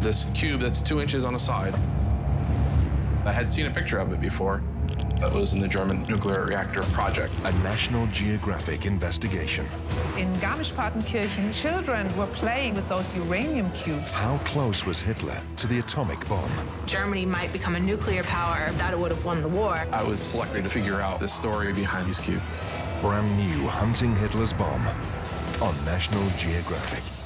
this cube that's two inches on a side. I had seen a picture of it before. That was in the German nuclear reactor project. A National Geographic investigation. In Garmisch-Partenkirchen, children were playing with those uranium cubes. How close was Hitler to the atomic bomb? Germany might become a nuclear power, that would have won the war. I was selected to figure out the story behind this cube. Brand new Hunting Hitler's Bomb on National Geographic.